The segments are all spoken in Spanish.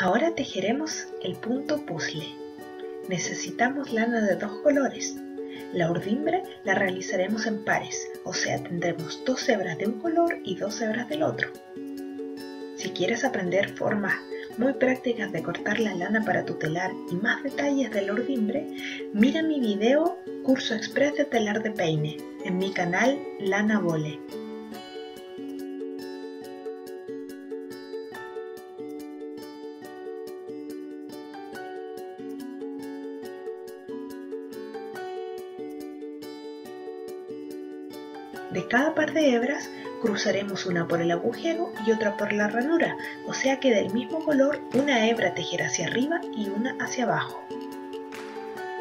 Ahora tejeremos el punto puzzle. Necesitamos lana de dos colores. La urdimbre la realizaremos en pares, o sea, tendremos dos hebras de un color y dos hebras del otro. Si quieres aprender formas muy prácticas de cortar la lana para tu telar y más detalles del urdimbre, mira mi video Curso Express de Telar de Peine en mi canal Lana Vole. De cada par de hebras cruzaremos una por el agujero y otra por la ranura, o sea que del mismo color una hebra tejerá hacia arriba y una hacia abajo.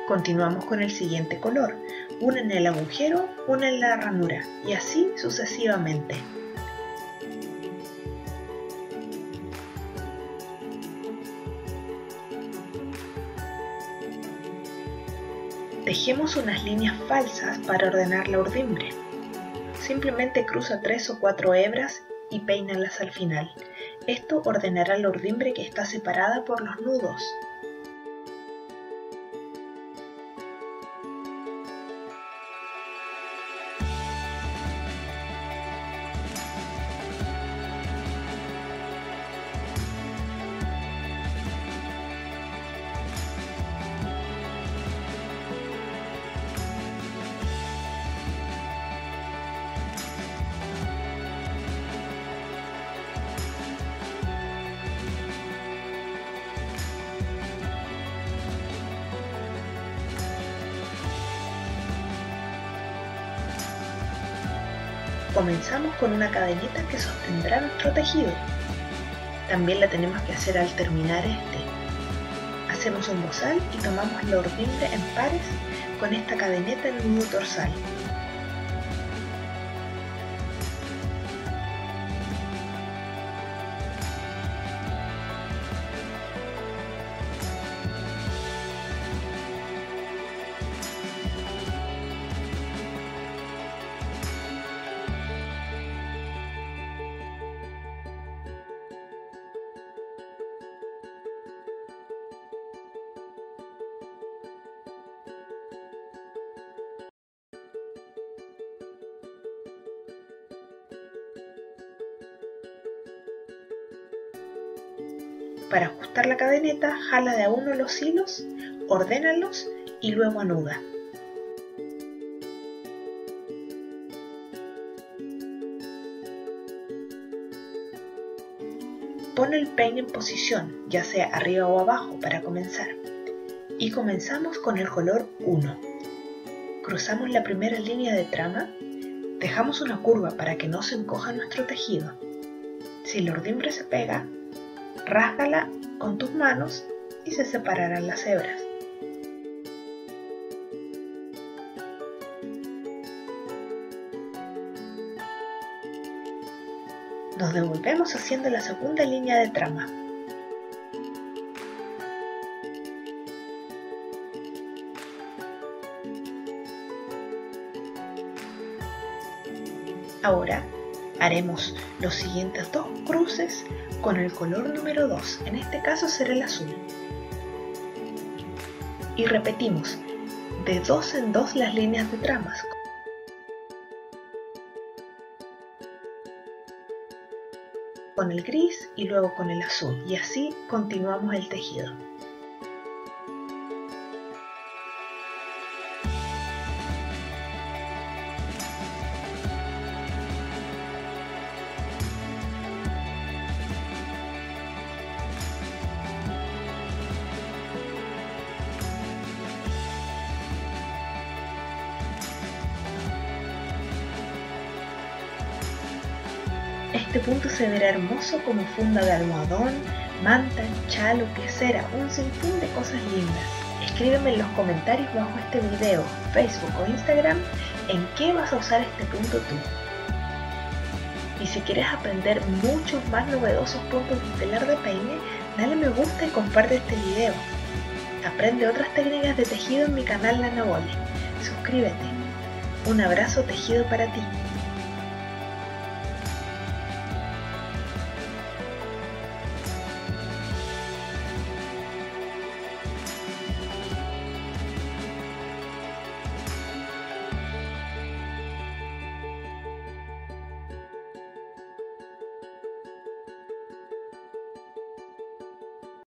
Continuamos con el siguiente color, una en el agujero, una en la ranura y así sucesivamente. Tejemos unas líneas falsas para ordenar la urdimbre. Simplemente cruza tres o cuatro hebras y peínalas al final. Esto ordenará la urdimbre que está separada por los nudos. Comenzamos con una cadenita que sostendrá nuestro tejido. También la tenemos que hacer al terminar este. Hacemos un bozal y tomamos la urdimbre en pares con esta cadeneta en el nudo dorsal. Para ajustar la cadeneta, jala de a uno los hilos, ordénalos y luego anuda. Pon el peine en posición, ya sea arriba o abajo, para comenzar. Y comenzamos con el color 1. Cruzamos la primera línea de trama, dejamos una curva para que no se encoja nuestro tejido. Si el urdimbre se pega, Rásgala con tus manos y se separarán las hebras. Nos devolvemos haciendo la segunda línea de trama. Ahora haremos los siguientes dos cruces con el color número 2, en este caso será el azul. Y repetimos de dos en dos las líneas de tramas. Con el gris y luego con el azul y así continuamos el tejido. Este punto se verá hermoso como funda de almohadón, manta, chalo, quesera, un sinfín de cosas lindas. Escríbeme en los comentarios bajo este video, Facebook o Instagram en qué vas a usar este punto tú. Y si quieres aprender muchos más novedosos puntos de telar de peine, dale me gusta y comparte este video. Aprende otras técnicas de tejido en mi canal Lana Suscríbete. Un abrazo tejido para ti.